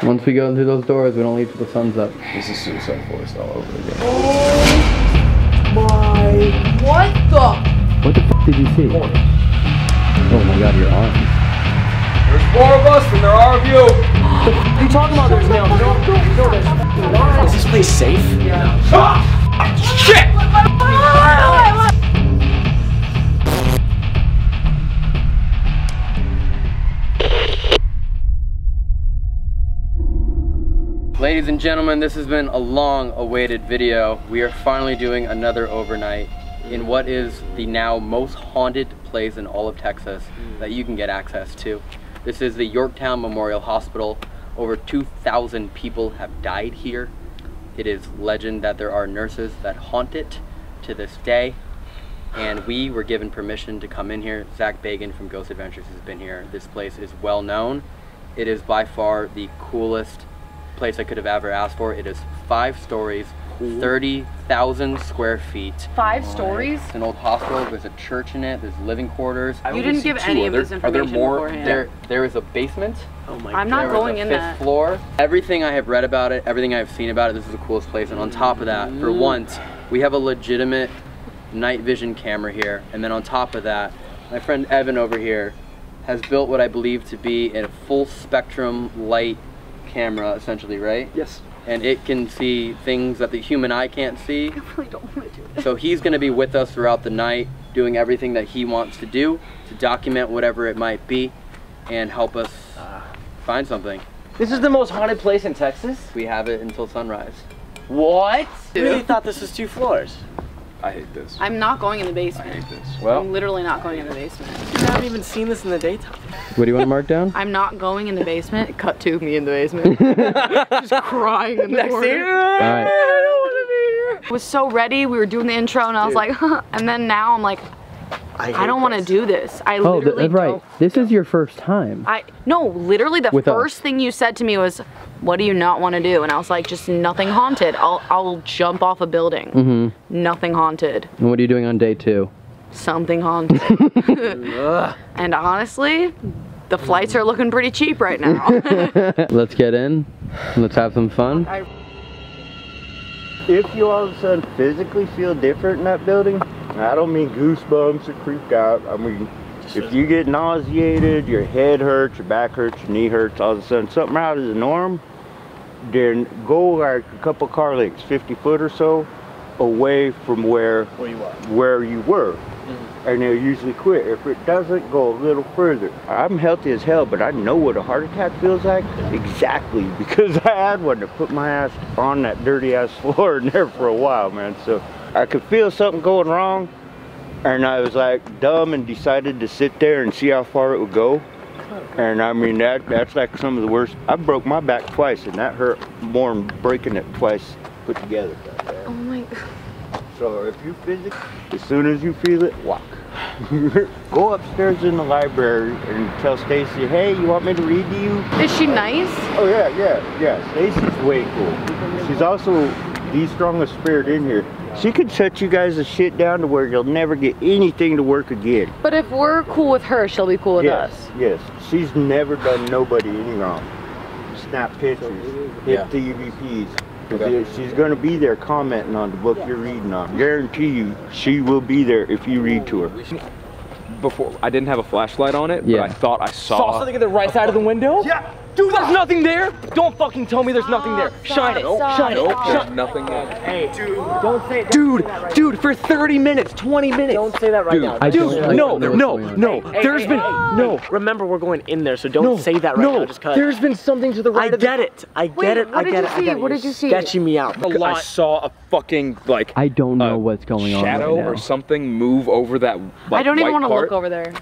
Once we go through those doors, we don't leave till the sun's up. This is Suicide Forest all over again. Oh My what the? What the f did you see? Oh my god, your arms. There's more of us than there are of you. What are you talking about? There's no, no, no, no, there's not. Is this place safe? Shit! Ladies and gentlemen, this has been a long awaited video. We are finally doing another overnight in mm. what is the now most haunted place in all of Texas mm. that you can get access to. This is the Yorktown Memorial Hospital. Over 2,000 people have died here. It is legend that there are nurses that haunt it to this day. And we were given permission to come in here. Zak Bagans from Ghost Adventures has been here. This place is well known. It is by far the coolest place I could have ever asked for. It is five stories, 30,000 square feet. Five stories? It's an old hospital. There's a church in it. There's living quarters. I You didn't give any Are of there- this Are there more? beforehand. There, there is a basement. Oh my god. I'm god. not going in fifth that. floor. Everything I have read about it, everything I have seen about it, this is the coolest place. And on top of that, for mm. once, we have a legitimate night vision camera here. And then on top of that, my friend Evan over here has built what I believe to be a full spectrum light camera, essentially, right? Yes. And it can see things that the human eye can't see. I really don't want to do this. So he's going to be with us throughout the night, doing everything that he wants to do to document whatever it might be and help us ah. find something. This is the most haunted place in Texas? We have it until sunrise. What? I really thought this was two floors. I hate this. I'm not going in the basement. I hate this. Well, I'm literally not going in the basement. you haven't even seen this in the daytime. What do you want to mark down? I'm not going in the basement. Cut to me in the basement. Just crying in the Next corner. scene. right. I was so ready. We were doing the intro, and I was like, and then now I'm like, I don't want to do this. I Oh, literally th- right. don't. This is your first time. I no, literally the With us. first thing you said to me was, "What do you not want to do?" And I was like, "Just nothing haunted. I'll I'll jump off a building. Mm-hmm. Nothing haunted. And what are you doing on day two? Something haunted." and honestly, the flights are looking pretty cheap right now. Let's get in. Let's have some fun. I, if you all of a sudden physically feel different in that building, I don't mean goosebumps or creep out. I mean, if you get nauseated, your head hurts, your back hurts, your knee hurts, all of a sudden something out of the norm, then go like a couple car lengths, 50 foot or so, away from where Where you where you were. And they'll usually quit. If it doesn't, go a little further. I'm healthy as hell, but I know what a heart attack feels like exactly because I had one to put my ass on that dirty ass floor in there for a while, man. So I could feel something going wrong, and I was like dumb and decided to sit there and see how far it would go. And I mean that that's like some of the worst. I broke my back twice, and that hurt more than breaking it twice put together. So if you physically, as soon as you feel it, walk. Go upstairs in the library and tell Stacy, hey, you want me to read to you? Is she nice? Oh yeah, yeah, yeah. Stacy's way cool. She's also the strongest spirit in here. She could shut you guys' the shit down to where you'll never get anything to work again. But if we're cool with her, she'll be cool with yes, us. yes. She's never done nobody any wrong. Snap pictures, hit Yeah. the EVPs. 'Cause Okay. She's gonna be there commenting on the book you're reading on. Guarantee you, she will be there if you read to her. before I didn't have a flashlight on it, Yeah. but I thought I saw. Saw something at the right side of the window? Yeah. Dude, there's nothing there. Don't fucking tell me there's nothing there. Oh, Shine it. Shine it. There's Shine nothing there. Hey, dude. Don't say it. Dude, dude, for 30 minutes, 20 minutes. Don't say that right Dude, now. I Dude, don't no, know no, no. Hey, There's hey, been hey, no. hey, Remember, we're going in there, so don't No, say that right no, now. Just cut. There's been something to the right I of the get it. I get Wait, it. what I did get you it. I see? get it. What did you see? Sketching me out. I saw a fucking like I don't know uh, what's going on. shadow right or something move over that. Like, I don't even want to look over there.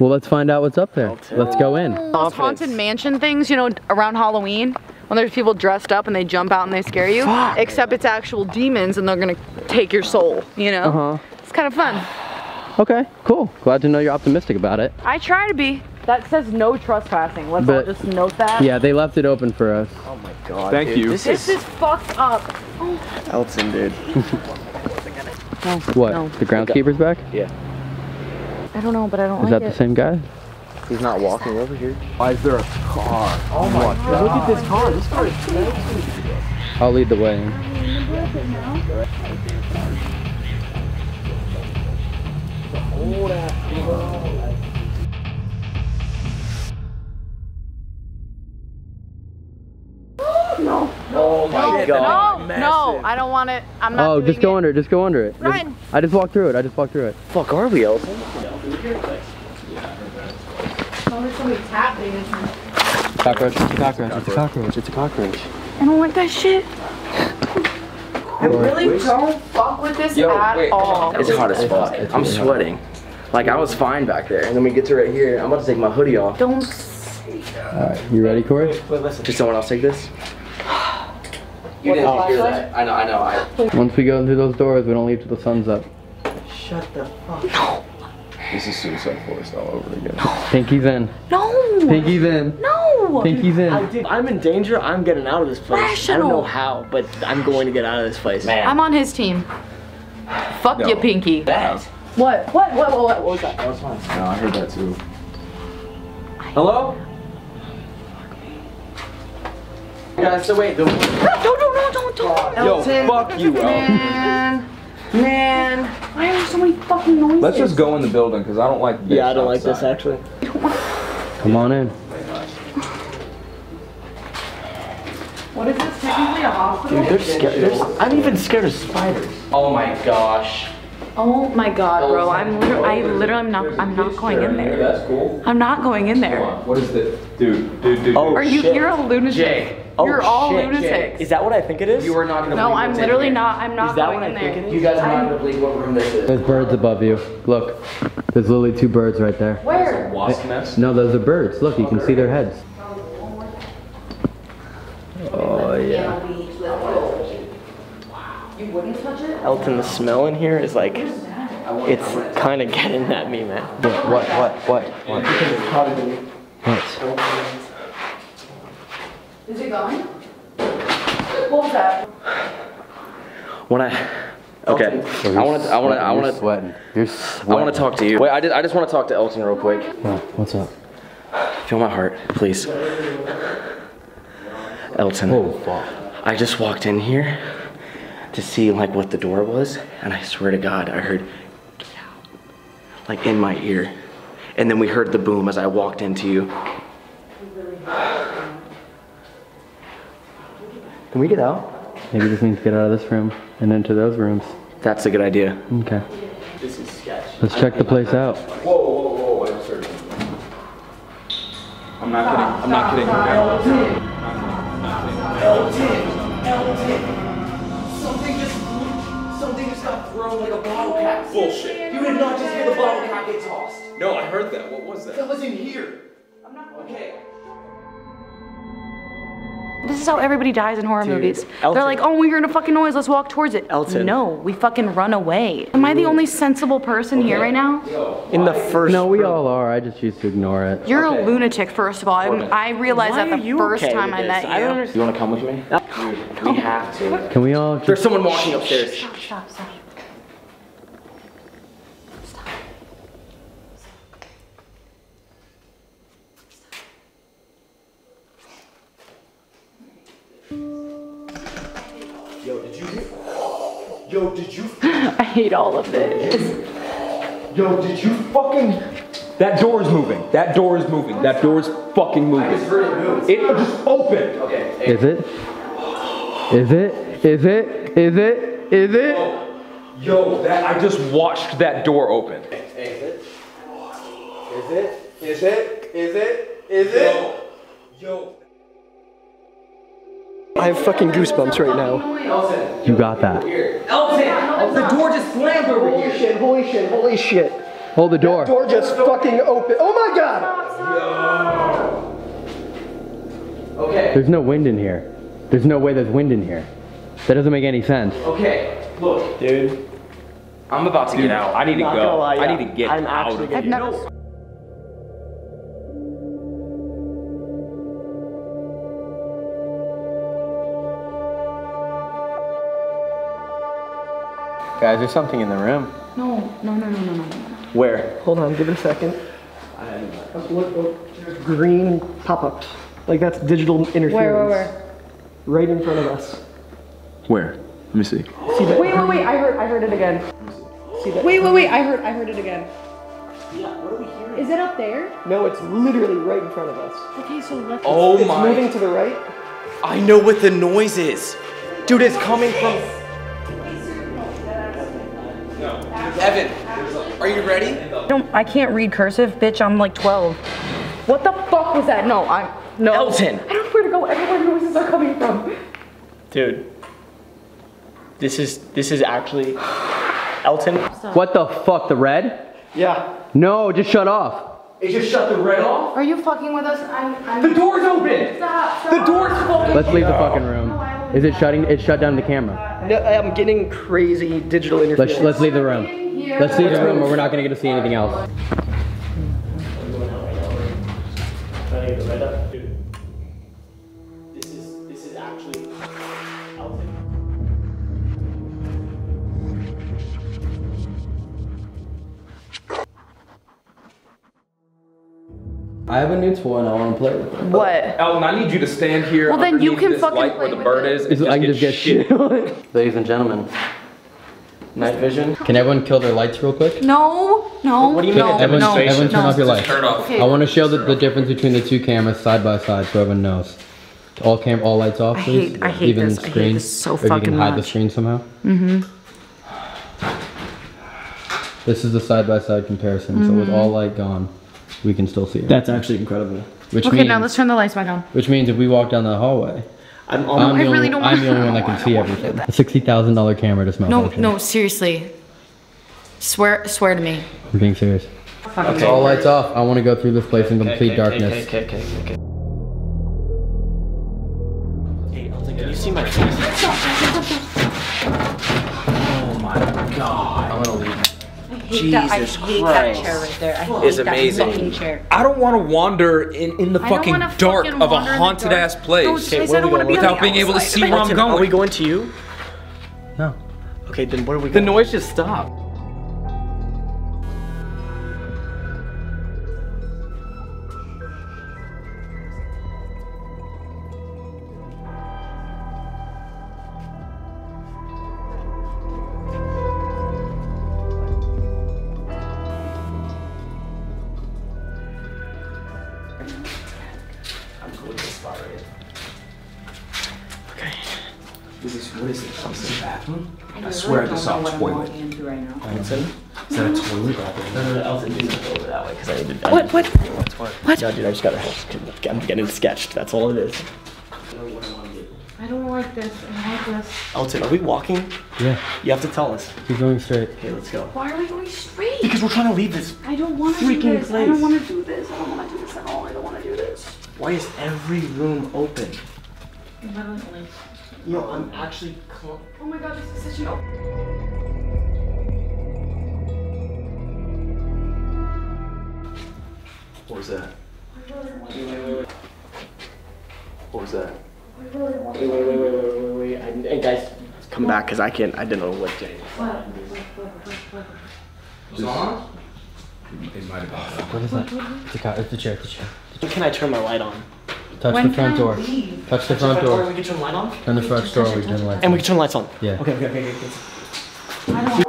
Well, let's find out what's up there. Let's go in. Those haunted mansion things, you know, around Halloween, when there's people dressed up and they jump out and they scare you. Except it's actual demons and they're gonna take your soul, you know? Uh huh. It's kind of fun. Okay, cool. Glad to know you're optimistic about it. I try to be. That says no trespassing. Let's But- all just note that. Yeah, they left it open for us. Oh my god. Thank dude, you. This This is is fucked up. Elton, dude. What? No. The groundskeeper's back? Yeah. I don't know, but I don't Is like that it. the same guy? He's not walking over here. Why is there a car? Oh my god. Look at this car. This car is crazy. I'll lead the way. Oh Oh my god. No, no, I don't want it. I'm not. Oh, doing just go it. under it. Just go under it. Just- I just walked through it. I just walked through it. Fuck are we, Elton? Oh, there's somebody tapping. Cockroach. It's a cockroach. It's a cockroach. It's a cockroach. I don't like that shit. I really don't fuck with this at all. It's hot as fuck. I'm sweating. Like I was fine back there, and then we get to right here. I'm about to take my hoodie off. Don't. Alright, you ready, Corey? Wait, listen. Just someone else take this. You didn't hear that. I know. I know. I. Once we go through those doors, we don't leave till the sun's up. Shut the fuck up. This is Suicide Forest all over again. Pinky's in. No. Pinky's in. No. Pinky's in. Dude, I'm in danger. I'm getting out of this place. I don't know how, but I'm going to get out of this place. Man. I'm on his team. Fuck you, Pinky. Bad. What? What? What? What? What was that? That was fine. No, I heard that too. Hello? Guys, so wait. The, No, no, no, don't, don't. Yo, fuck you, Elton. Man. Man. Why are there so many fucking noises? Let's just go in the building because I don't like this yeah, I don't like this actually. Come on in. What is this? Technically a hospital? Dude, they're scared. There's, I'm even scared of spiders. Oh my gosh. Oh my god, bro. I'm literally, I literally am not, I'm not going in there. That's cool. I'm not going in there. What is this? Dude, dude, dude. Oh, Are you, shit. you're a lunatic. Jay. Oh, You're all shit, lunatics. Jay. Is that what I think it is? You are not gonna No, I'm literally not, I'm not Is that going what in I think there. it is? You guys are not I'm- gonna believe what room this is. There's birds above you. Look. There's literally two birds right there. Where? Wasp eh, nest? No, those are birds. Look, you can see their heads. Oh yeah. You wouldn't touch it? Elton, the smell in here is like, it's kind of getting at me, man. What? What? What? What? What? Is it going? What was that? When oh, I, okay, I want to, I want to, I want You're to, sweating. You're I want to talk to you. Wait, I, did, I just want to talk to Elton real quick. What? What's up? Feel my heart, please. Elton. Oh fuck. I just walked in here to see like what the door was, and I swear to God, I heard like in my ear, and then we heard the boom as I walked into you. Can we get out? Maybe this means get out of this room and into those rooms. That's a good idea. Okay. This is sketch. Let's check the place out. Whoa, whoa, whoa, I'm sorry. I'm not kidding. I'm not kidding. Something just, something just got thrown like a bottle cap. Bullshit. You did not just hear the bottle cap get tossed. No, I heard that. What was that? That was in here. I'm not okay. This is how everybody dies in horror movies. Elton. They're like, oh, we heard a fucking noise, let's walk towards it. Elton. No, we fucking run away. Am I the only sensible person here right now? In the first. No, we room. all are. I just used to ignore it. You're a lunatic, first of all. I'm, I realized Why that the you first okay time I this? met I don't you. understand. You want to come with me? Dude, we have to. Can we all There's someone walking upstairs. Stop, stop, stop. Yo, did you? I hate all of this. Yo, did you fucking? That door is moving. That door is moving. That door is fucking moving. It just opened. Is it? Is it? Is it? Is it? Is it? Yo, that I just watched that door open. Hey. Hey. Is it? Is it? Is it? Is it? Is it? Yo. Yo. I have fucking goosebumps right now. You got that. The door just slammed over Holy shit, holy shit, holy shit. Hold the door. Door just fucking open. Oh my god! Okay, There's no wind in here. There's no way there's wind in here. That doesn't make any sense. okay. Look, Dude. I'm about to get out. I need to Not go. gonna lie, I need to get I'm out actually of I've here. never. Guys, there's something in the room. No, no, no, no, no, no, no. Where? Hold on, give it a second. Look, look, there's green pop-ups. Like that's digital interference. Where, where, where? Right in front of us. Where? Let me see. See that? Wait, wait, wait, I heard, I heard it again. See that? Wait, wait, wait, I heard, I heard it again. Yeah, what are we hearing? Is it up there? No, it's literally right in front of us. Okay, so let's. Oh It's my. moving to the right. I know what the noise is. Dude, it's coming from. Evan, are you ready? I don't, I can't read cursive, bitch. I'm like 12. What the fuck was that? No, I'm no. Elton. I don't know where to go. Everywhere noises are coming from. Dude, this is this is actually Elton. What the fuck? The red? Yeah. No, just shut off. It just shut the red off. Are you fucking with us? I'm. I'm The door's open. Stop, The door's fucking. Let's leave the fucking room. Is it shutting? It shut down the camera. No, I'm getting crazy digital interference. Let's let's leave the room. Let's leave the room, or we're not gonna get to see anything else. This is this is actually Elton. I have a new toy and I want to play with it. What? Elton, I need you to stand here. Well, then you can this fucking light play where the bird it. is. and I can just get shit on. Ladies and gentlemen, Night vision. can everyone kill their lights real quick? No, no. What do you mean? no, Everyone, no, everyone turn no. off your lights. Turn off. Okay. I want to show the, the difference between the two cameras side by side so everyone knows. All cam, all lights off, I please. hate- I hate Even this. I hate screen. this so or if you can hide the screen somehow. Mm-hmm. This is the side by side comparison. So with all light gone, we can still see it. That's actually incredible. Which Okay, means, now let's turn the lights back on. which means if we walk down the hallway, I'm I'm, almost. the, I only, really don't I'm the only one that can see everything. A sixty thousand dollar camera to smell. No, no, seriously. Swear, swear to me. I'm being serious. Okay. All lights off. I want to go through this place in complete darkness. Okay, okay, okay, okay. Hey, Elton, can you see my face? Oh my god. I'm gonna leave. Jesus Christ. right there. I hate Is amazing. fucking chair. I don't want to wander in, in the I don't fucking wanna dark fucking of a wander in the haunted dark. ass place. No, Chase, where I are we want to be going? on the Without being able to outside see where I'm Elton, going. Are we going to you? No. Okay, then what are we The going? noise just stopped. I just gotta. I'm getting sketched. That's all it is. I don't like this. I don't like this. Elton, are we walking? Yeah. You have to tell us. Keep going straight. Okay, let's go. Why are we going straight? Because we're trying to leave this. I don't want to do Freaking this. I don't want to do this. I don't want to do this at all. I don't want to do this. Why is every room open? Literally. Yo, I'm actually. Cl- Oh my god, this is such an. what was that? What was that? Wait, wait, wait, wait, wait, wait, wait, wait. I, hey guys, come back because I can't. I didn't know what day. It might have been. What is that? It's a, car, it's a chair. It's a chair. When can I turn my light on? Touch When the front door. leave? Touch the front Or door. we can turn the light on? Turn the front door. We turn the lights. And we can turn the lights on. Yeah. Okay, okay, okay, okay.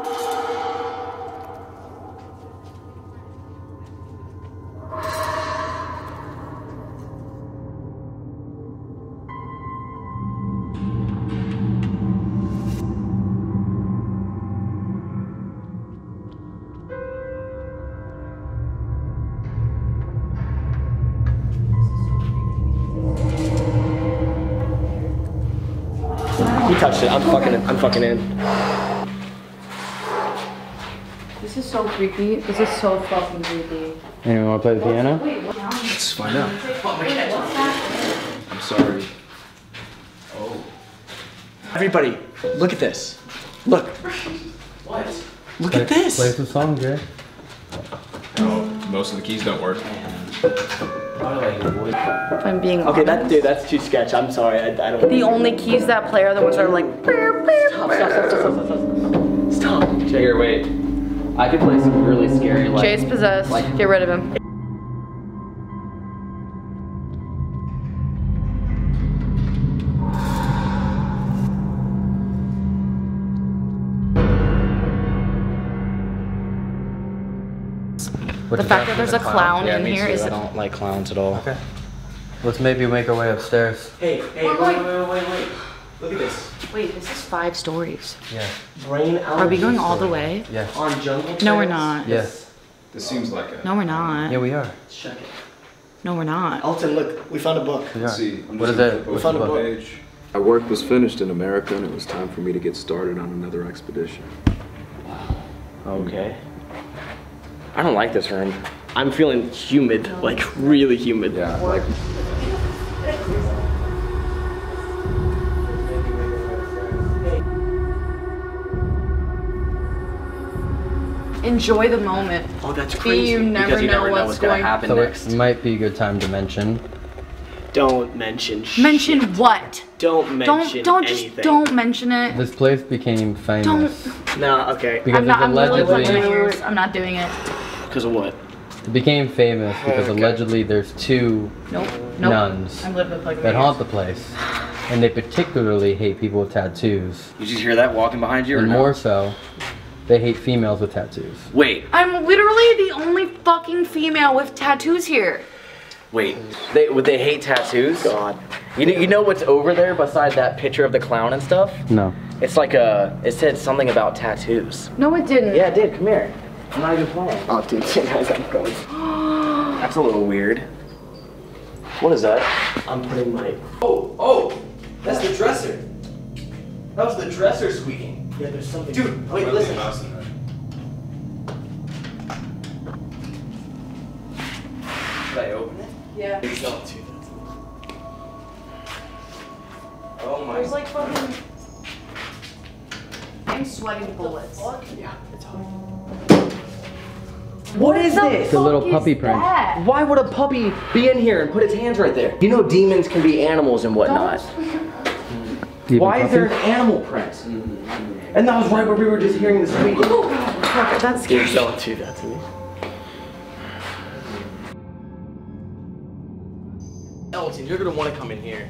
Okay. It. I'm fucking. I'm fucking in. This is so creepy. This is so fucking creepy. Anyone want to play the piano? Wait, what? Let's find out. Wait, what's that? I'm sorry. Oh. Everybody, look at this. Look. What? Look at this. Play this. the song, Jay. Oh, most of the keys don't work. If I'm being Okay, honest. that dude, that's too sketch. I'm sorry. I, I don't. The only keys that play are the ones that are like. Stop, stop, stop, stop, stop, stop. Stop. Here, wait. I could play some really scary like. Jay's possessed. Get rid of him. What the fact that that there's a a clown Yeah, in me here too. is. I don't like clowns at all. Okay. Let's maybe make our way upstairs. Hey, hey, wait, wait, wait, wait, wait. Look at this. Wait, this is five stories. Yeah. Brain Are we going all the way? Yes. On jungle No, we're not. Yes. This seems like a. No, we're not. Yeah, we are. Check it. No, we're not. Elton, look, we found a book. We are. Let's see. I'm What just is gonna it? flip What's found a book? book. Page. My work was finished in America, and it was time for me to get started on another expedition. Okay. I don't like this room. I'm feeling humid, like really humid. Yeah, like Enjoy the moment. Oh, that's B, crazy. you never because you know never know what's what's gonna happen So next. it might be a good time to mention. Don't mention shit. Mention what? Don't mention Don't don't anything. just don't mention it. This place became famous Don't. No, okay. because I'm not. it's I'm literally allegedly plugging my. I'm not doing it. Because of what? it became famous oh, because Okay. allegedly there's two Nope. Nope. nuns I'm literally that haunt the place, and they particularly hate people with tattoos, You just hear that walking behind you, or and no? more so, they hate females with tattoos. Wait, I'm literally the only fucking female with tattoos here. wait. They would they hate tattoos? God. You know, you know what's over there beside that picture of the clown and stuff? No. It's like a. It said something about tattoos. No, it didn't. Yeah, it did. Come here. I'm not even playing. Oh, dude, guys, I'm going. That's a little weird. What is that? I'm putting my. Oh, oh, that's the dresser. That was the dresser squeaking. Yeah, there's something. Dude, wait, listen. Should I open it? Yeah. Don't do that. Oh my. There's like fucking. I'm sweating bullets. Yeah, it's hot. What is the this? The little puppy is print. that? Why would a puppy be in here and put its hands right there? You know demons can be animals and whatnot. Mm. Even Why is there an animal print? And that was right where we were just hearing the squeaking. Oh, fuck, that's Dude, scary. don't do that to me. Elton, you're gonna want to come in here.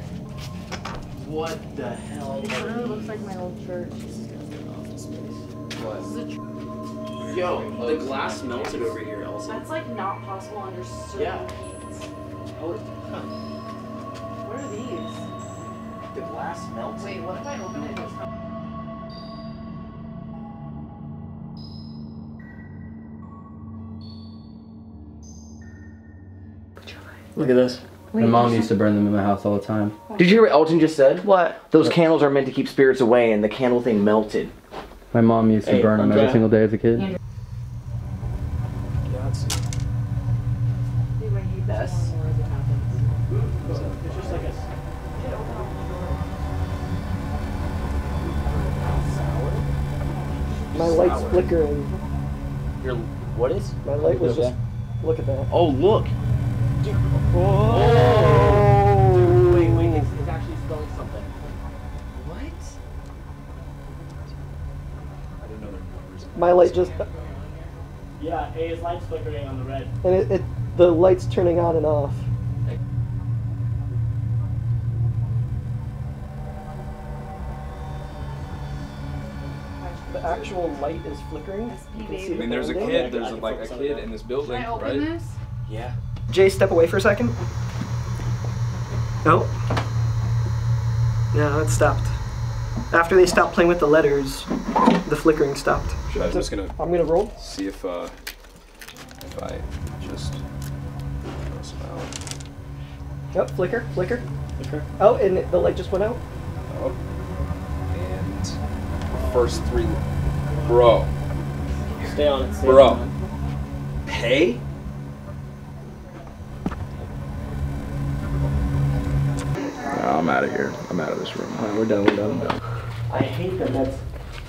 What the hell? It really looks like my old church. Yo, the glass melted over here, Elton. That's like not possible under certain Yeah. heats. Oh, What are these? the glass melted. Wait, what if I open it? and it's not- Look at this. My mom used to burn them in my house all the time. Did you hear what Elton just said? What? Those candles are meant to keep spirits away, and the candle thing melted. My mom used to Hey, burn them every single day as a kid. Yeah. Yes. My light's flickering. Your what is? My light was just. Look at that. Oh, look. Oh. oh! Wait, wait, it's, it's actually spelling something. My light just. Yeah, hey, his light's flickering on the red. And it, it the light's turning on and off. The actual light is flickering. You can see I mean, there's a kid. There's like a kid in this building, Can I open right? this? Yeah. Jay, step away for a second. Nope. Yeah, it stopped. After they stopped playing with the letters, the flickering stopped. Should I- I'm just gonna I'm gonna roll. see if uh, if I just press. Yep, flicker, flicker. Flicker. Oh, and the light just went out. Oh. And first three, bro, Stay on it, stay bro, on it. pay. I'm out of here. I'm out of this room. Alright, we're done, we're done. I hate that that's.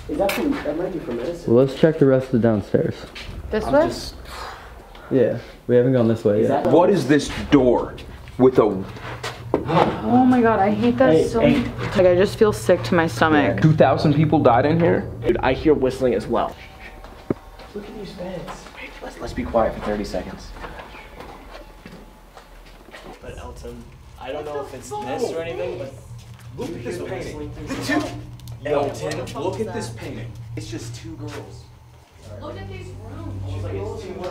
Is that from. That might be from medicine. Well, let's check the rest of the downstairs. This I'm way? just. Yeah, we haven't gone this way Is yet. that. What is this door with a Oh my god, I hate that Hey, so hey. Like I just feel sick to my stomach. 2,000 people died in here? Dude, I hear whistling as well. Look at these beds. Wait, let's let's be quiet for 30 seconds. But Elton, I don't know if it's this or anything, but. Look at this painting. Two. Elton, look at this painting. It's just two girls. Look at these rooms. It's like it's two more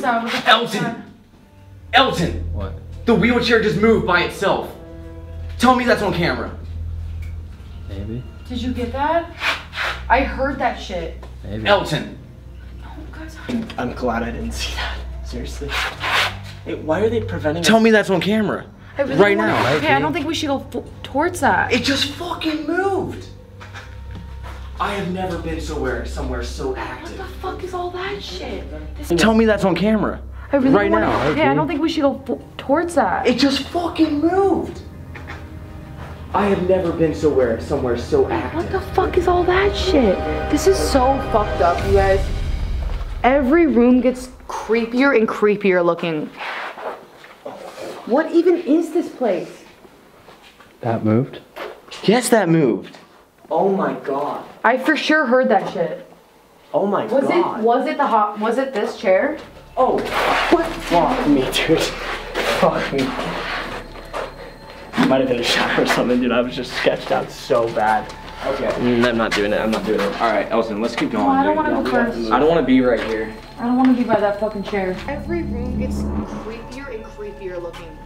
the fuck was that? Elton! Elton! What? The wheelchair just moved by itself. Tell me that's on camera. Maybe. Did you get that? I heard that shit. Maybe. Elton! I'm glad I didn't see that. Seriously. Hey, why are they preventing Tell us? me that's on camera. I really Right now. Okay, I don't think we should go towards that. It just fucking moved! I have never been somewhere somewhere so What the fuck is all that shit? This Tell me that's on camera. I really right wanna, now. Okay, I don't think we should go towards that. It just fucking moved. I have never been somewhere somewhere so active. What the fuck is all that shit? This is so fucked up, you guys. Every room gets creepier and creepier looking. What even is this place? That moved? Yes, that moved. Oh my god. I for sure heard that shit. Oh my Was god. it was it the hot was it this chair? Oh. What? Fuck me, dude. Fuck me. Might have been a shot or something, dude. I was just sketched out so bad. Okay. Mm, I'm not doing it. I'm not doing it. All right, Elton, let's keep going. No, I don't want to go first. I don't want to be right here. I don't want to be by that fucking chair. Every room gets creepier and creepier looking.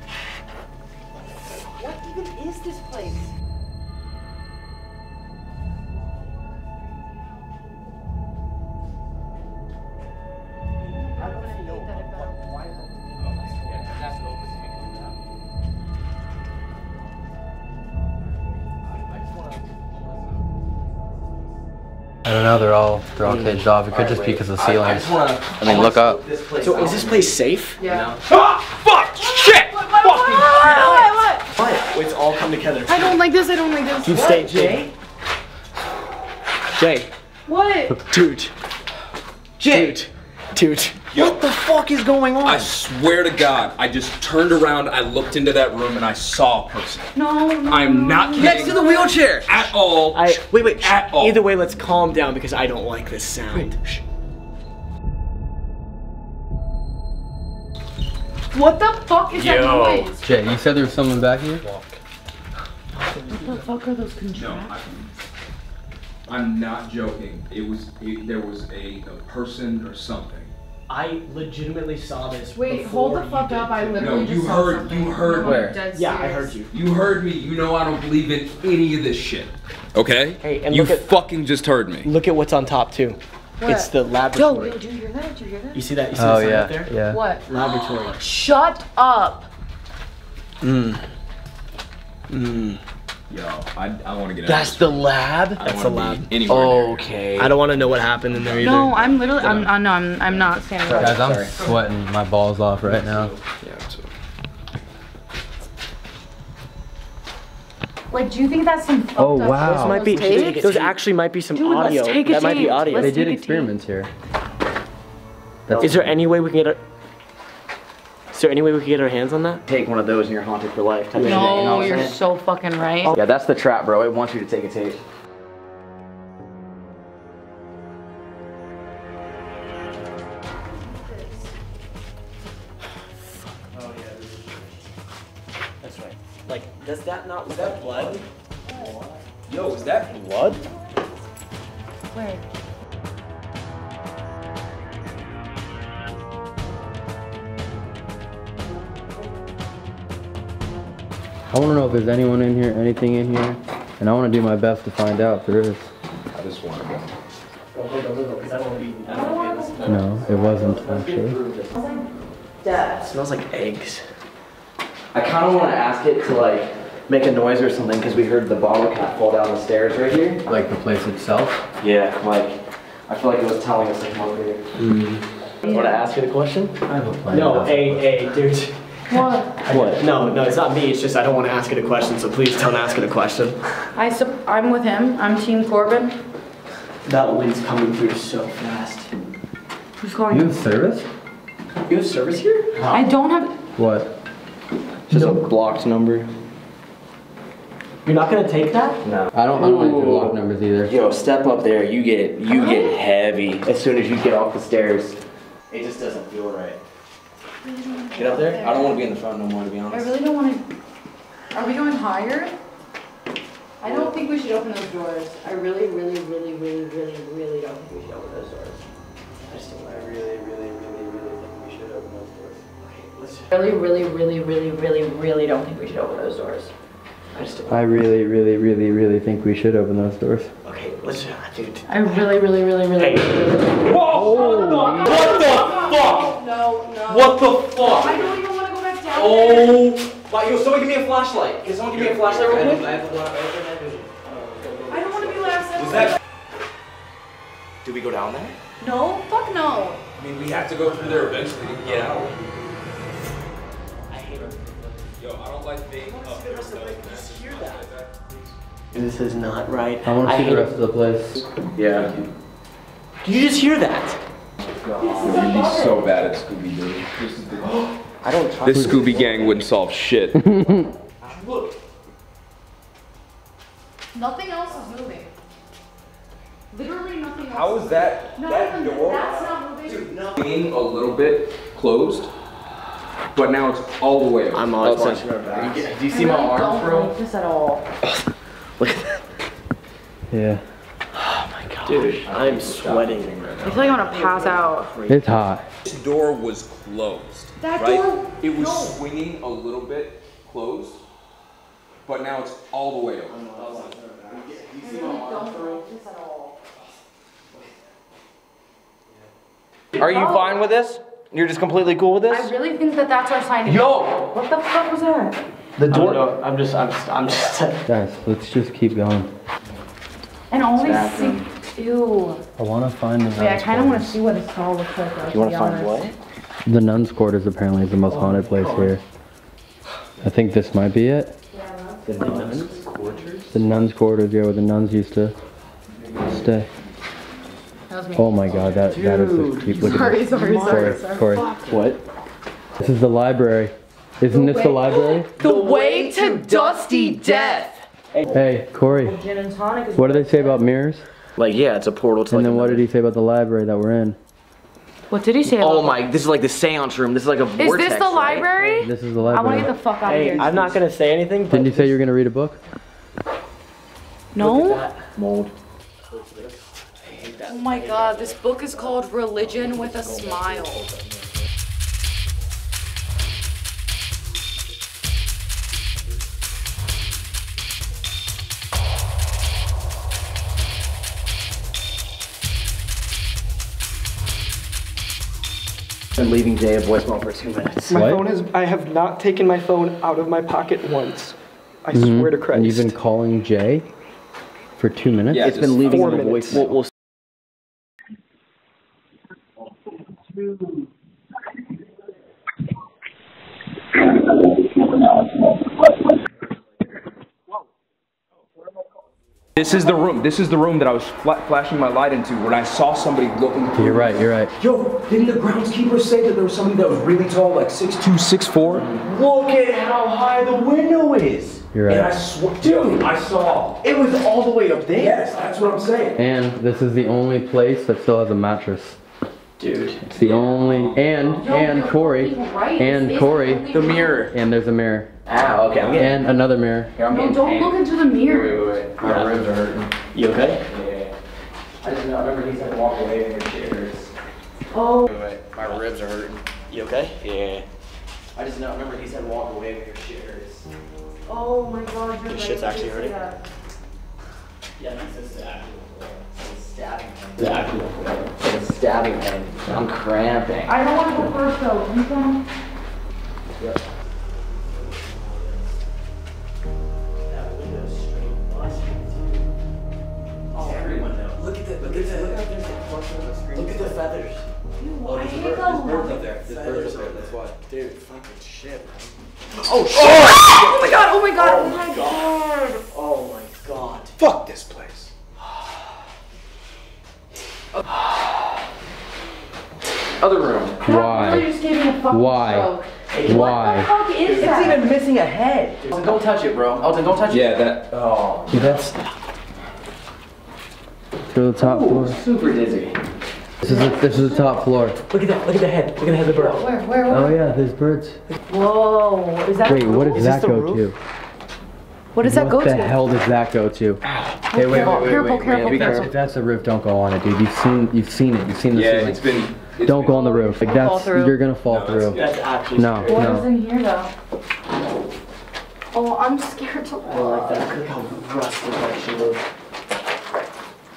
Don't know. They're all they're all caged off. It could just be because of the ceilings. wanna. I mean, look up. So is this place safe? Yeah. Ah! Fuck! Shit! What? What? What? What? It's all come together. I don't like this. I don't like this. You stay, Jay. Jay. What? Dude. Jay. Dude. Dude. What the fuck is going on? I swear to God, I just turned around, I looked into that room, and I saw a person. No. no I'm not kidding. Next to the wheelchair. At all. I wait, wait. At all. Either way, let's calm down because I don't like this sound. What the fuck is that Yo. noise? Jay, you said there was someone back here. What the fuck are those No, contraptions? I, I'm not joking. It was it, there was a, a person or something. I legitimately saw this. Wait, hold the fuck up. I literally No, just you saw heard- something. you heard No, where? I'm dead Yeah, I serious. heard you. You heard me. You know I don't believe in any of this shit. Okay? Hey, and you look at- fucking just heard me. Look at what's on top too. It's the Yo, laboratory. yo, do you hear that? Do you hear that? You see that? You see Oh the sign yeah, up there? yeah. What? Laboratory. Shut up. Mm. Mm. Yo, I, I want to get out. That's of the lab. I That's the lab. be anywhere near. Okay. I don't want to know what happened in there either. No, I'm literally. I'm. Uh, no, I'm. I'm not standing. up. Guys, I'm sweating my balls off right now. Yeah, so- Like, do you think that's some? fucked Oh, up wow. Those might be. tapes? Those actually might be some Dude, let's audio. take a that might be audio. Let's They did take a experiments here. Is there any way we can get a? Is there any way we can get our hands on that? Take one of those and you're haunted for life. type of shit, you know you're saying? so fucking right. Yeah, that's the trap, bro. It wants you to take a tape. That's right. Like, does that not? Was that blood? Yo, is that Blood? Where? I want to know if there's anyone in here, anything in here, and I want to do my best to find out if there is. I just want to go. Hold on, hold on, because I don't want. I don't want to be in this. No, it wasn't actually. It smells like eggs. I kind of want to ask it to like make a noise or something because we heard the bottle cap fall down the stairs right here. Like the place itself. Yeah, like I feel like it was telling us to come over here. Mm-hmm. Want to ask it a question? I have a plan. No, hey, hey, dude. What? What? No, no, it's not me. It's just I don't want to ask it a question, so please don't ask it a question. I. Sup- I'm with him. I'm Team Corbin. That wind's coming through so fast. Who's calling? You have service? You have service here? I don't have. What? Just a blocked number. You're not gonna take that? No. I don't. I don't like blocked numbers either. Yo, step up there. You get you get heavy as soon as you get off the stairs. It just doesn't feel right. Get up there. I don't want to be in the front no more, to be honest. I really don't want to. Are we going higher? I don't think we should open those doors. I really, really, really, really, really, really don't think we should open those doors. I just don't. I really, really, really, really Really, really, really, really, really, really don't think we should open those doors. I just, I really, really, really, really think we should open those doors. okay, listen, dude. I really, really, really, really, Hey. really, really. Whoa! What the fuck? No, no. What the fuck? I don't even want to go back down oh, there. Oh! Like, yo, somebody give me a flashlight. Can someone give me a flashlight real quick? I don't want to be last. Was that? Did we go down there? No, fuck no. I mean, we have to go through there eventually to get out. I hate it. Yo, I don't like being up there without This is not right. I want to see hate the rest of the place. Yeah. Did you just hear that? You'd be so bad at Scooby Doo. This the. I don't trust This Scooby gang wouldn't solve shit. Nothing else is moving. Literally nothing else. How is that? Not that even door that's not moving. being a little bit closed, but now it's all the way open. I'm always watching our backs. Do you see my I arms, don't bro? like this at all. Look at that. Yeah. Oh Dude, I'm sweating. I feel like I'm gonna pass out. It's hot. This door was closed. That right? door- It was no. swinging a little bit closed, but now it's all the way open. I don't like this at all. Are you fine with this? You're just completely cool with this? I really think that that's our sign. Yo! What the fuck was that? The door. I'm just, I'm just, I'm just. Guys, let's just keep going. And only see. Ew. I want to find the Wait, I kind of want to see what this all looks like. though, You want to find honest. what? The nuns' quarters apparently is the most haunted place here. I think this might be it. The nuns' quarters? The nuns' quarters, yeah, where the nuns used to stay. That was me. Oh my god, that that is the creep. Look Sorry, at sorry, this. sorry, Corey, sorry. Corey. What? This is the library. Isn't this the library? The way to dusty death. Hey, Corey. Gin and tonic is. What do they say about mirrors? Like, yeah, it's a portal to And like. then what did he say about the library that we're in? What did he say? Oh my, this is like the seance room. This is like a Is vortex, this the right? library? This is the library. I want to get the fuck out of here. I'm not gonna say anything. But Didn't you say you were gonna read a book? No. Mold. Oh my god, this book is called Religion with a Smile. Been leaving Jay a voicemail for two minutes. My What? phone is. I have not taken my phone out of my pocket once. I swear to Christ. Mm-hmm. And you've been calling Jay for two minutes? Yeah, It's been leaving Four him a minutes. voicemail. We'll, we'll This is the room. This is the room that I was fla- flashing my light into when I saw somebody looking. through. You're right, you're right. Yo, didn't the groundskeeper say that there was somebody that was really tall, like 6'2", 6'4"? Look at how high the window is. You're right. And I swear, dude, I saw. It was all the way up there. Yes, that's what I'm saying. And this is the only place that still has a mattress. dude, It's the only and and Corey and Corey The mirror. and there's a mirror Ah, okay. I'm getting. and another mirror. Here, I'm No, getting don't pain. look into the mirror. Wait, wait, wait. My ribs are hurting. you okay? Yeah. I just know, remember he said walk away when your shit hurts. Oh. Wait, wait, my ribs are hurting. You okay? Yeah. I just know, remember he said walk away when your shit hurts. Oh my god, you're Your right. shit's actually hurting? that. Yeah, he said stabbing. Stabbing him. Stabbing him. I'm cramping. I don't want to go first though. You come? Oh, Every window. Look at the, look at the, look at the, look at the feathers. Oh, why There's is birds the up there. There's birds up there, that's why. Dude, fucking shit. Oh, oh shit! Oh my god, oh my god, oh my god. Oh my god. Fuck this place. Other room. That really Why? just gave me a fucking Why? stroke. Why? What the fuck is that? It's even missing a head. Elton, don't touch it, bro. Elton, don't touch it. Yeah, that. Oh. See, that's to the top floor. Super dizzy. This is the, this is the top floor. Look at that. Look at the head. Look at the head of the bird. Where, where, Oh yeah, there's birds. Whoa, is that Wait, what does Is that go roof? to? What does that go to? what go the to? hell does that go to? Hey, wait, careful, wait, wait, careful, wait, careful, wait. If that's, careful. if that's the roof, don't go on it, dude. You've seen, you've seen it. You've seen the Yeah, ceiling. it's been. it's Don't been- go on the roof. Like that's, through. you're gonna fall No, through. That's actually No, scary. What is no. in here though? Oh, I'm scared to I like that. Look how rusted that shit is.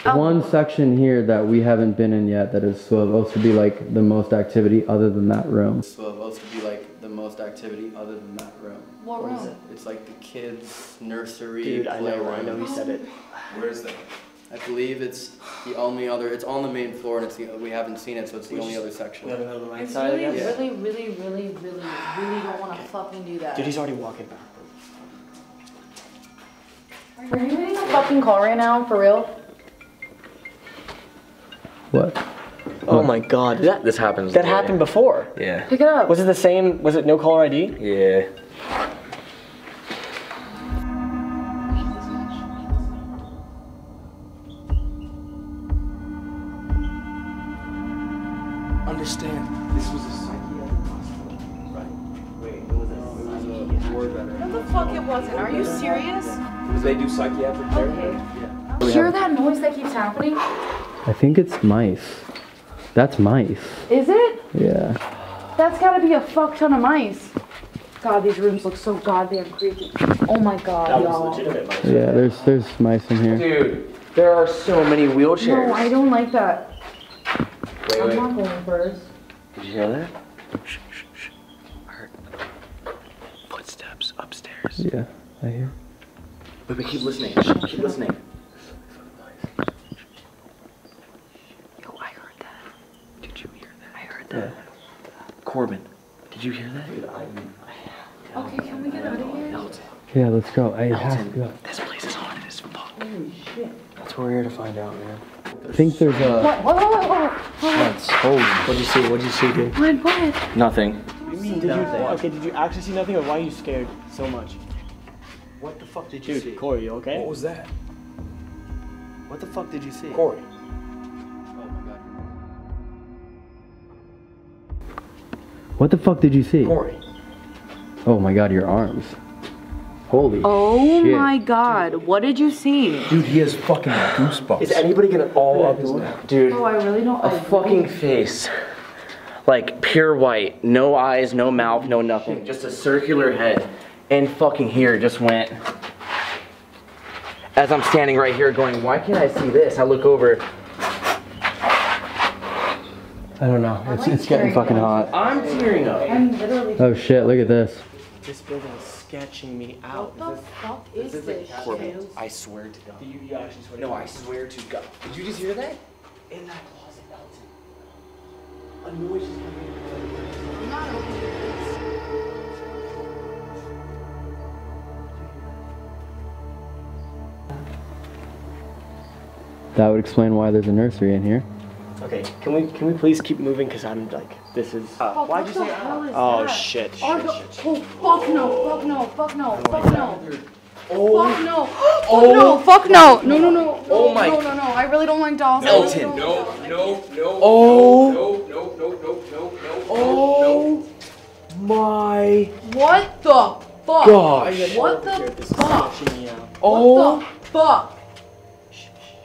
Oh. One section here that we haven't been in yet that is supposed to be like the most activity other than that room. It's supposed to be like the most activity other than that room. What What is room? it? It's like the kids' nursery Dude, I know, I know you said it. Oh. Where is that? I believe it's the only other. It's on the main floor, and it's the we haven't seen it, so it's the only other section. We have another right I side, I really, guess. really, really, really, really, really don't want to fucking do that. Dude, he's already walking back. Are you getting a fucking call right now, for real? What? Oh my god. That, This happens. that happened before. Yeah. Pick it up. Was it the same? Was it no caller ID? Yeah. I think it's mice. That's mice. Is it? Yeah. That's gotta be a fuck ton of mice. God, these rooms look so goddamn creepy. Oh my god, That was y'all. legitimate, Mike. Yeah, there's there's mice in here. Dude, there are so many wheelchairs. No, I don't like that. Wait, I'm wait. not going first. Did you hear that? Shh, shh, shh. I heard footsteps upstairs. Yeah, I hear. Wait, wait, keep listening. Keep listening. Yo, I heard that. Did you hear that? I heard that. Corbin, did you hear that? Okay, can we get out of here? Elton, Yeah, let's go. I have to Elton, go. this place is haunted as fuck. That's what we're here to find out, man. I think there's a. What? What? What? What? What? Holy. What'd you see? What'd you see, dude? What? What? Nothing. Did you, okay, did you actually see nothing or why are you scared so much? What the fuck did you Dude, see? Corey, you okay? What was that? What the fuck did you see? Corey. What the fuck did you see? Corey. Oh my god, your arms. Holy Oh shit. my god, what did you see? Dude, he has fucking goosebumps. Is anybody gonna all up Dude, Oh, I really don't. a fucking face. Like pure white. No eyes, no mouth, no nothing. Just a circular head. And fucking here just went. As I'm standing right here going, why can't I see this? I look over. I don't know. It's, it's getting fucking hot. I'm tearing up. I'm literally. Oh shit, look at this. This building is sketching me out. What the fuck is this? Corbin, shit? I swear to God. Do you, you actually swear? No, I swear to God. Did you just hear that? In that closet, Elton. A noise is coming. I'm not opening this. That would explain why there's a nursery in here. Okay, can we can we please keep moving? Cause I'm like, this is. Fuck, why'd what you the say? hell is oh that? shit! Oh, shit, no. shit, shit. oh fuck no, fuck no, fuck no, fuck no. Oh, Fuck no. Fuck no, fuck no. No, no, no. Oh no, my- No, no, no. I really don't like dolls. I really Elton. No, no, no. Oh. No, no, no, no, no, no. Oh my What the fuck? gosh. What the Here, this is fuck? sketching me out. Oh What the fuck?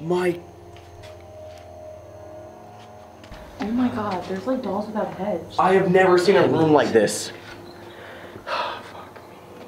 my. Oh my god, there's like dolls without heads. I have never seen a room like this. Fuck.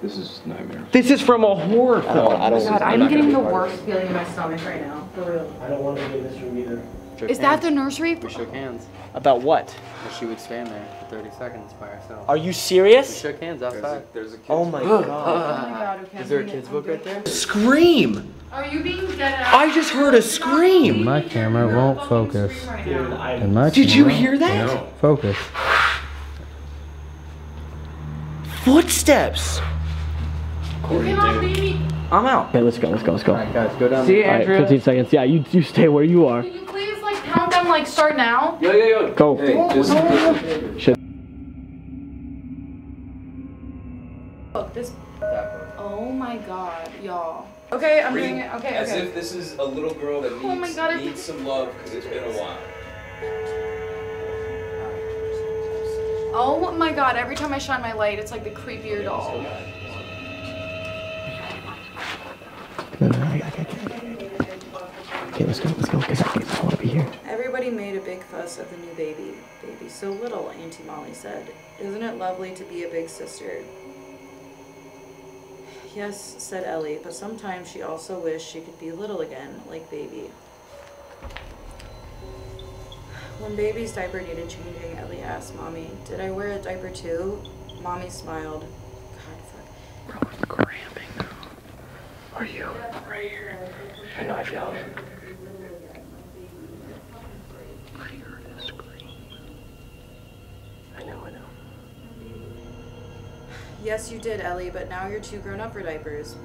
This is nightmare. This is from a horror I don't. film. I don't. Oh god, I'm I'm getting the gonna be part of worst feeling in my stomach right now. For real. I don't want to be in this room either. Shook Is that the nursery? We shook hands. About what? She would stand there for 30 seconds by herself. Are you We serious? shook hands There's a, outside. there's a kid. Oh my Oh god. my god, okay. Is there a I'm kid's book right there? Scream! Are you being dead ass? I just heard a scream. My camera won't focus. scream right Dude, now. I. And my Did you hear that? won't Focus. Footsteps. You cannot leave me. I'm out. Okay, let's go. Let's go. Let's go. Alright, guys, go down. See you, All right, Andrea. 15 seconds. Yeah, you you stay where you are. Can like count them like start now? Yo, yo, yo. Go. Hey, this, this, Shit. Look, this. Oh my god, y'all. Okay, I'm doing it. Okay, as okay. if this is a little girl that needs, Oh my God, needs some love because it's been a while. Oh my god, every time I shine my light, it's like the creepier doll. Okay, let's go, let's go, because I, I want to be here. Everybody made a big fuss of the new baby. Baby so little, Auntie Molly said. Isn't it lovely to be a big sister? Yes, said Ellie, but sometimes she also wished she could be little again, like baby. When baby's diaper needed changing, Ellie asked Mommy, Did I wear a diaper too? Mommy smiled. God, fuck. Bro, I'm cramping. Are you? Right here. I know, I feel it. I heard a scream. I know, I know. Yes, you did, Ellie, but now you're too grown up for diapers.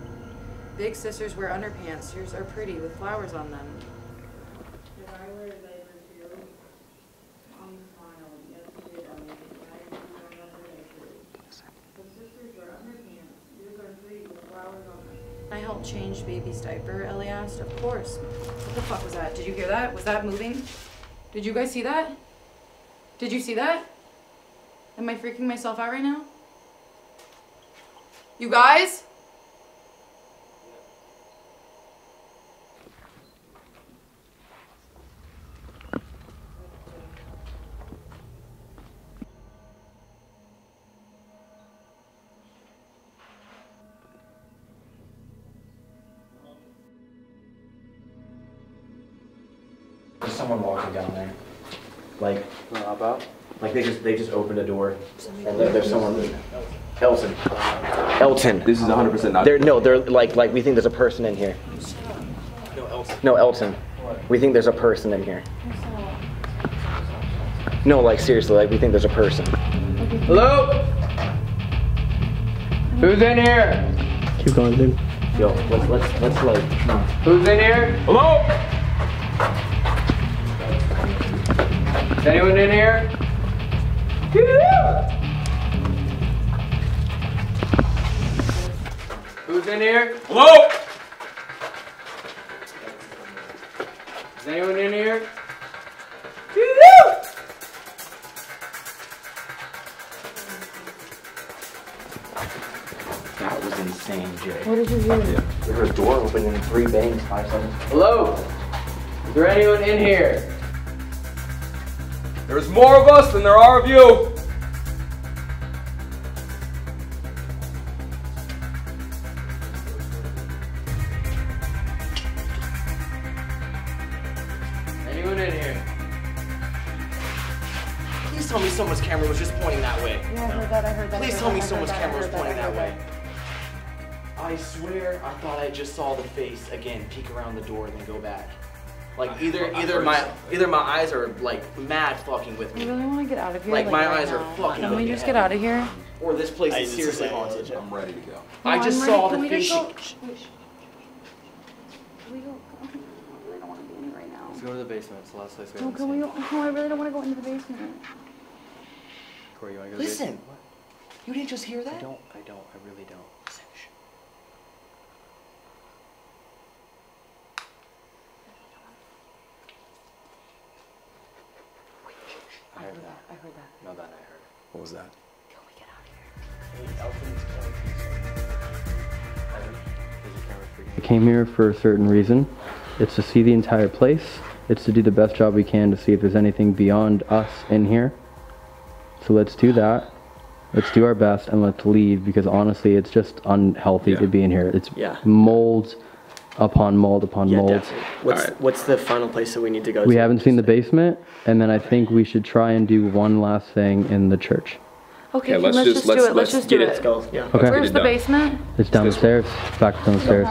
Big sisters wear underpants. Yours are pretty with flowers on them. I wear a diaper too? Mommy smiled. Yes, you did, Ellie. Now you're too grown up for diapers. The sisters wear underpants. Yours are pretty with flowers on them. Can I help change baby's diaper? Ellie asked. Of course. What the fuck was that? Did you hear that? Was that moving? Did you guys see that? Did you see that? Am I freaking myself out right now? You guys? There's someone walking down there. Like, about? Like they just they just opened a door and there, there's someone. Elton. Elton. This is 100% not. There, no, they're like like we think there's a person in here. No, Elton. No, Elton. We think there's a person in here. No, like seriously, like we think there's a person. Hello? Who's in here? Keep going, dude. Yo, let's let's let's like. Who's in here? Hello? Is anyone in here? In here? Hello? Is anyone in here? That was insane, Jay. What did you hear? We heard a door open in three bangs, five seconds. Hello? Is there anyone in here? There's more of us than there are of you. Thought I just saw the face again peek around the door and then go back. Like either either my either my eyes are like mad fucking with me. I really want to get out of here. Like, my right eyes are now. fucking Can we just get out of here? or this place Hey, is this seriously a- haunted. I'm ready to go. Oh, I No, just I'm saw ready. the Can we face. just go- she- Can we really don't want to be in here right now. Let's go to the basement. It's the last place we No, haven't can we? seen. go- No, I really don't want to go into the basement. Corey, you want to go to the Listen, basement? you didn't just hear that. I don't. I don't. I really don't. I heard that. I heard that. No, that I heard. What was that? Can we get out of here? Is your camera freaking I came here for a certain reason. It's to see the entire place. It's to do the best job we can to see if there's anything beyond us in here. So let's do that. Let's do our best and let's leave because honestly, it's just unhealthy to be in here. It's Yeah. mold upon mold upon Yeah, mold. definitely. What's Alright. what's the final place that we need to go to? We to? haven't seen the basement, and then I think we should try and do one last thing in the church. Okay, Yeah, let's let's, just- just, let's- do it. Let's, let's just get do it. it. Let's go. Yeah. Okay. Where's the basement? It's downstairs. Back downstairs.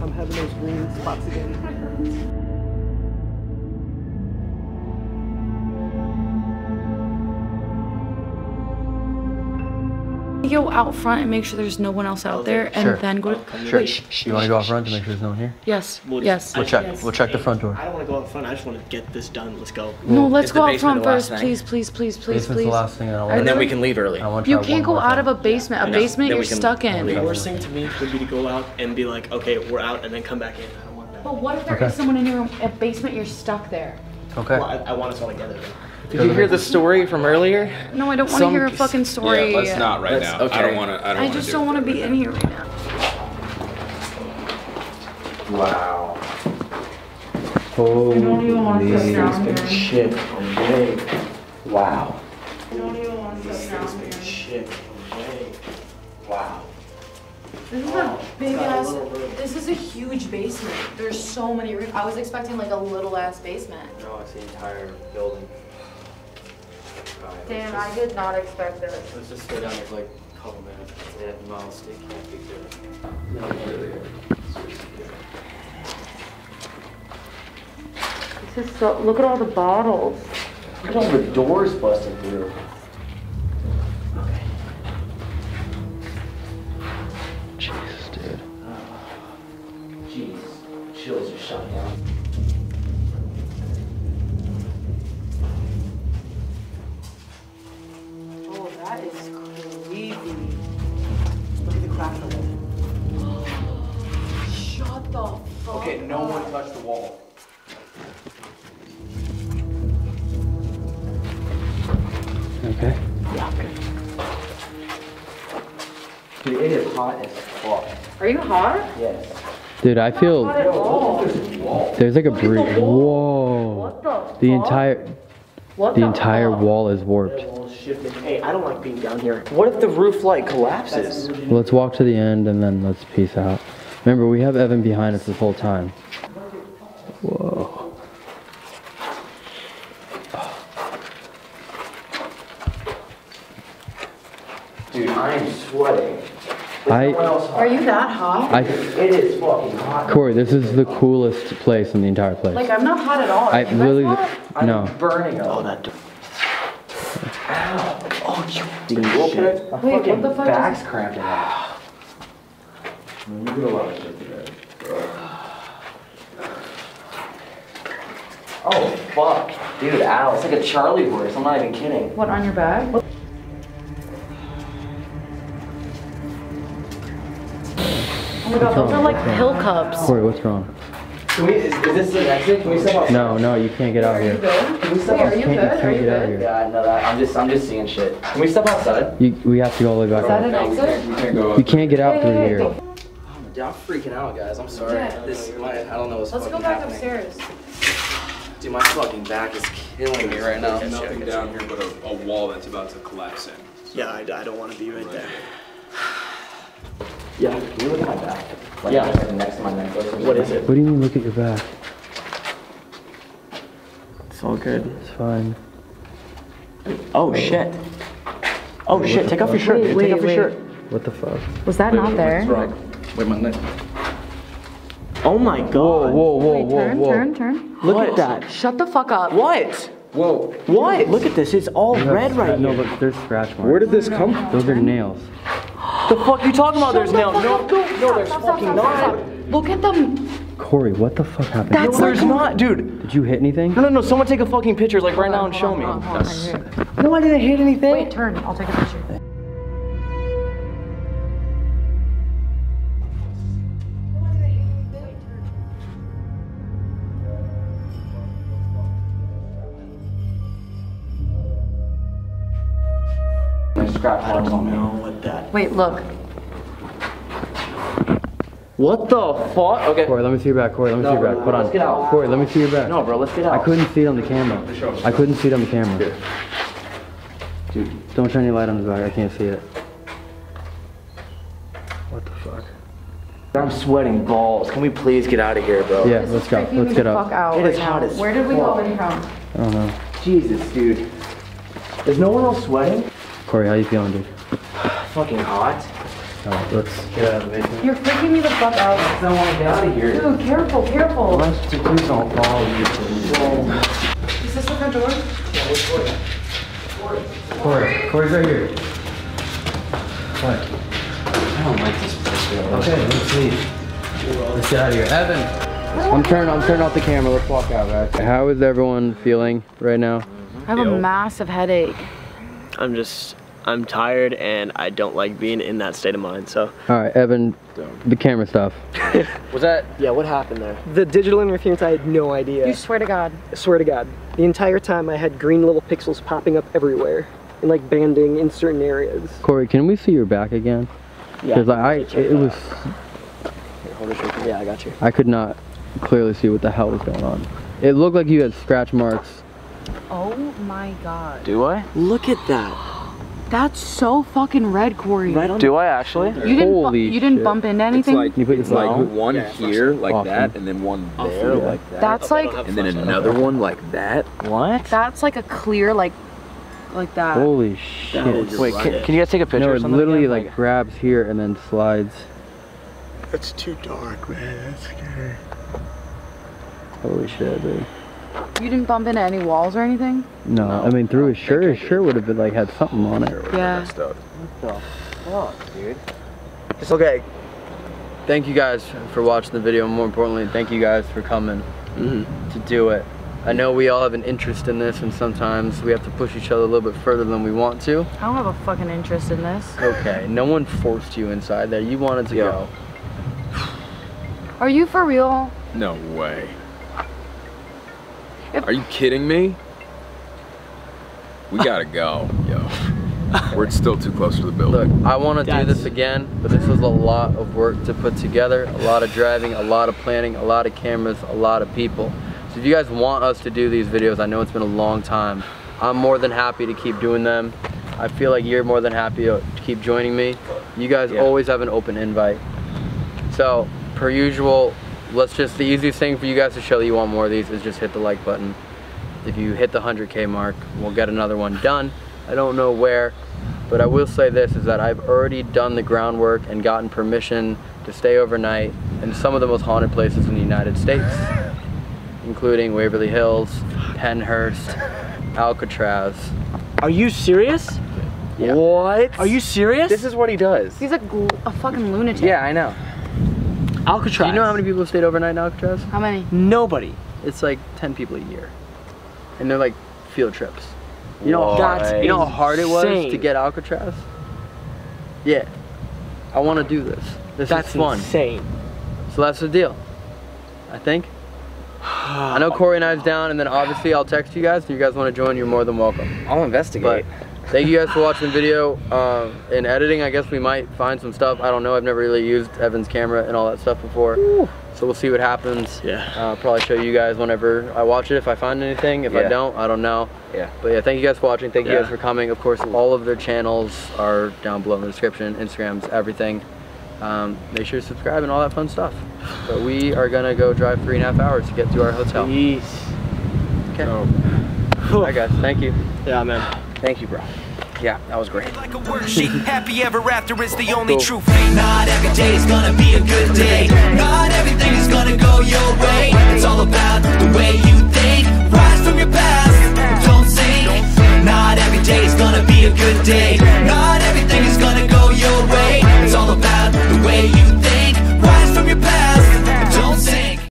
I'm having those green spots again. Go out front and make sure there's no one else out there, and Sure. then go to. Sure. Wait, You want to go out front to make sure there's no one here? Yes. We'll just- yes. We'll check. yes. We'll check the front door. I don't want to go out front. I just want to get this done. Let's go. No, let's Is the go out basement front the last first, thing? please, please, please, please, Basement's please. the last thing, and I I want And then we can leave early. I want to You try can't one go more out thing. of a basement. A No, basement then you're can stuck in. The worst thing to me would be to go out and be like, okay, we're out, and then come back in. I don't want that. But what if there is Okay. someone in your a basement? You're stuck there. Okay. Well, I, I want us all together. Did you hear the story from earlier? No, I don't want to Some- hear a fucking story. Yeah, let's not right Let's- now. I okay. don't want to. I don't I want to just do don't it want to right be now. in here right now. Wow. I don't even want to sit down here. shit. Okay. Wow. I don't even want to sit down here. Shit. Okay. Wow. This is a big ass. This is a huge basement. There's so many rooms. I was expecting like a little ass basement. No, it's the entire building. Damn, I did not expect this. Let's just go down here for like a couple minutes. Yeah, miles stick can't be good. This is so. Look at all the bottles. Look at all the doors busted through. Dude, I feel Not at all. there's like a breeze. Whoa. What the? The entire What the entire fuck? wall is warped. Hey, I don't like being down here. What if the roof like collapses? Let's walk to the end and then let's peace out. Remember, we have Evan behind us this whole time. Whoa. Dude, I am sweating. I Are you that hot? I It is fucking hot. Corey, this is the coolest place in the entire place. Like I'm not hot at all. I you guys really hot? no. Burning up. Oh, that. Ow. Oh, you Dude, shit. My Wait, what the fuck back's is- cramping up. You do a lot of shit today. Oh, fuck. Dude, ow. It's like a Charlie horse. I'm not even kidding. What on your back? My god, those are like pill cups. Corey, what's wrong? Can we, is, is this the exit? Can we step outside? No, no, you can't get out Are you here. good? Can we step Wait, are outside? you Can't- good? Are can't you out good? here. Yeah, I know that. I'm just, I'm just seeing shit. Can we step outside? You, we have to go all the way Is that back. an up. exit? We can't go. You can't get out Hey, through hey, hey, here. Oh, Dude, I'm freaking out, guys. I'm sorry. Yeah. This, my, I don't know what's Let's go back happening. upstairs. Dude, my fucking back is killing me right now. There's nothing down here but a, a wall that's about to collapse in. Yeah, I, I don't want to be right there. Yeah, can you look at my back? Like, Yeah. like next to my necklace. What is it? What do you mean look at your back? It's all good. It's fine. Oh shit. Oh shit, take off your shirt. Wait, wait, take off your shirt. What the fuck? Was that not there? Wait, my neck. Oh my god. Whoa, whoa, whoa, Wait, whoa, turn, whoa. turn, turn. Look at that. Shut the fuck up. What? Whoa. What? Look at this. It's all red right No, here. but there's scratch marks. Where did this come from? Those are nails. The fuck you talking about? There's Shut the nails. fuck No, no, there's stop, stop, fucking stop, stop, not. Look at them. Corey, what the fuck happened? That's No, there's not, dude. Did you hit anything? No, no, no. Someone take a fucking picture, like right now, and show me. No, I didn't hit anything. Wait, turn. I'll take a picture. Scratch marks on me. know what that. Wait, look. What the fuck? Okay. Corey, let me see your back. Corey, let me see your back. Hold let's get out. Corey, let me see your back. No, bro, let's get out. I couldn't see it on the camera. I couldn't see it on the camera. Dude, don't shine your light on his back. I can't see it. What the fuck? I'm sweating balls. Can we please get out of here, bro? Yeah, This let's go. Let's the get fuck up. out It right is hot as Where did we go in from? I don't know. Jesus, dude. Is no one else sweating? Corey, how you feeling, dude? Fucking hot. Alright, let's get out of the basement. You're freaking me the fuck out. I don't want to get out of here. Dude, careful, careful. Please don't follow me, please. Is this the front door? Corey, Corey's right here. What? I don't like this place, bro. Okay, let's leave. Let's get out of here. Evan! I'm turning, I'm turning off the camera. Let's walk out, guys. How is everyone feeling right now? I have a massive headache. I'm just I'm tired and I don't like being in that state of mind. So All right, Evan, the camera stuff. Was that? yeah, what happened there? The digital interference, I had no idea. You swear to God. I swear to God. The entire time I had green little pixels popping up everywhere and like banding in certain areas. Corey, can we see your back again? Yeah, Because I, check it it was, Here, hold it straight. Yeah, I got you. I could not clearly see what the hell was going on. It looked like you had scratch marks. Oh my God. Do I? Look at that. That's so fucking red, Corey. Right on. Do I actually? You didn't. Holy you didn't shit. bump into anything. Like, You put It's like phone- one Yeah, here like Awesome. that, and then one there yeah. like that. That's like. and then another one like that. What? That's like a clear like, like that. Holy shit. was- Wait, can, can you guys take a picture No, or it literally again? like grabs here and then slides. It's too dark, man. That's scary. Holy shit, dude. You didn't bump into any walls or anything. No, I mean through his shirt, his shirt would have been like had something on it. Yeah. Messed up. It's okay. Thank you guys for watching the video. More importantly, thank you guys for coming mm-hmm. to do it. I know we all have an interest in this, and sometimes we have to push each other a little bit further than we want to. I don't have a fucking interest in this. Okay, no one forced you inside there. You wanted to go. Are you for real? No way. If- Are you kidding me? We gotta go, yo. We're still too close to the building. Look. I want to do this again, but this was a lot of work to put together, a lot of driving, a lot of planning, a lot of cameras, a lot of people. So if you guys want us to do these videos, I know it's been a long time. I'm more than happy to keep doing them. I feel like you're more than happy to keep joining me. You guys always have an open invite. So, per usual, let's just, the easiest thing for you guys to show that you want more of these is just hit the like button. If you hit the 100K mark, we'll get another one done. I don't know where, but I will say this, is that I've already done the groundwork and gotten permission to stay overnight in some of the most haunted places in the United States, including Waverly Hills, Pennhurst, Alcatraz. Are you serious? What? Are you serious? This is what he does. He's a, gl- a fucking lunatic. Yeah, I know. Alcatraz. Do you know how many people have stayed overnight in Alcatraz? How many? Nobody. It's like 10 people a year. And they're like field trips. You know, how That's hard, you know how hard it was to get Alcatraz? Yeah. I want to do this. This That's is fun. insane. So that's the deal. I think. I know Corey and I's down, and then obviously I'll text you guys. If you guys want to join, you're more than welcome. I'll investigate. But thank you guys for watching the video. Um, in editing, I guess we might find some stuff. I don't know. I've never really used Evan's camera and all that stuff before. So we'll see what happens. Yeah. Uh, probably show you guys whenever I watch it if I find anything. If I don't, I don't know. Yeah. But yeah, thank you guys for watching. Thank you guys for coming. Of course, all of their channels are down below in the description. Instagrams, everything. Um, make sure to subscribe and all that fun stuff. But we are gonna go drive three and a half hours to get to our hotel. Peace. Okay. Cool. I. Thank you. Yeah, man. Thank you, bro. Yeah, that was great. Like a worksheet, happy ever after is the only Not every day is gonna be a good day. Not everything is gonna go your way. It's all about the way you think. Rise from your past, don't sink. Not every day is gonna be a good day. Not everything is gonna go your way. It's all about the way you think.